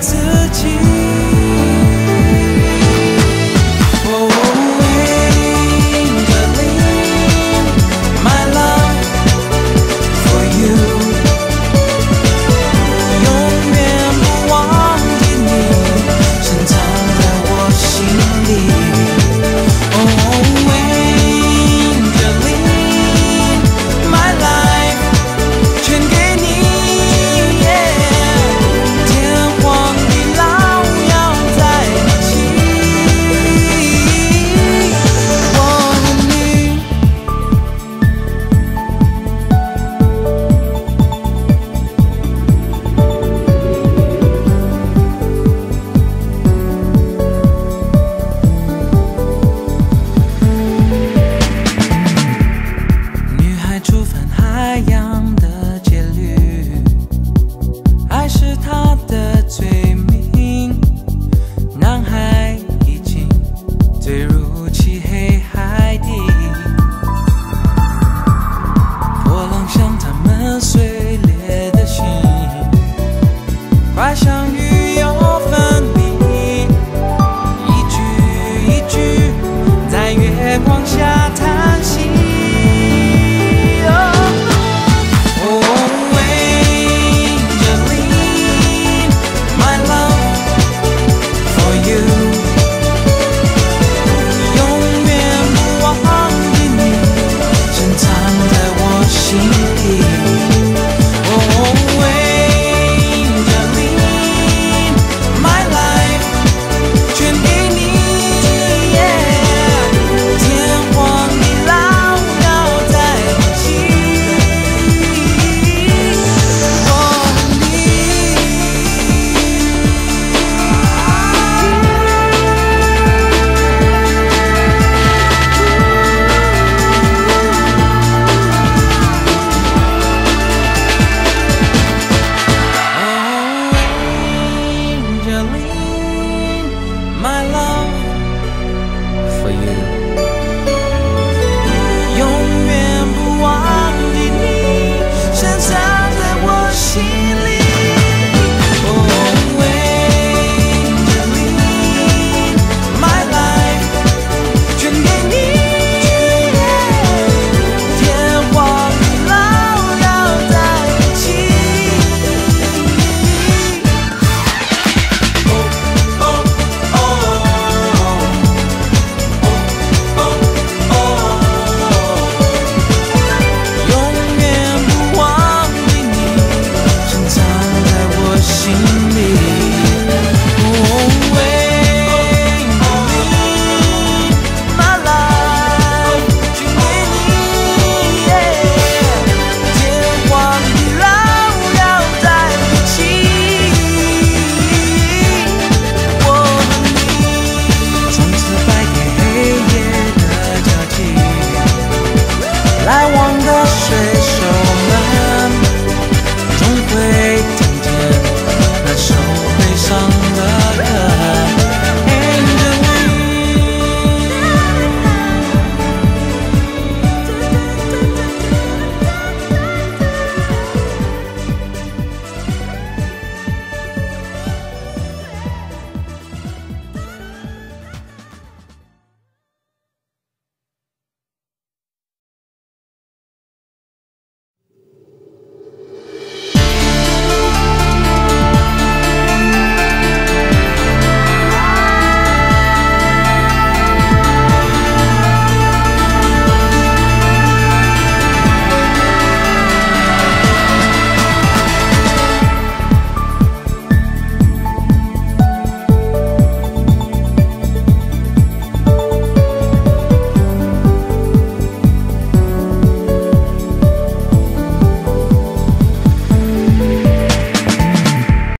自己。